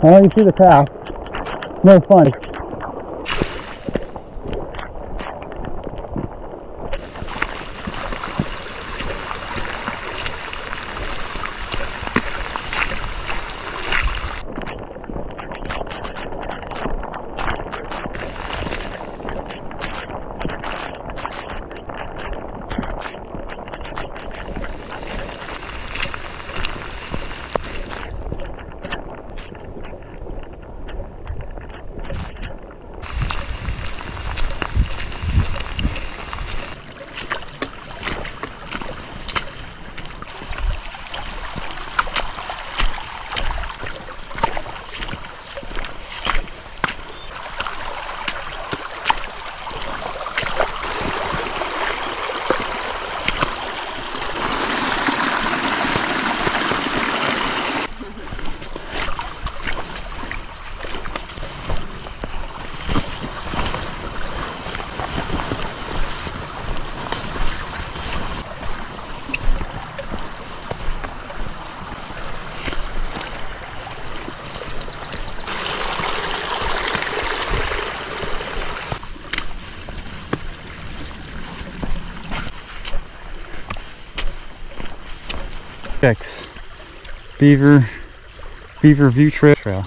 Oh, you see the path. No fun. Beaver Beaver View Trail.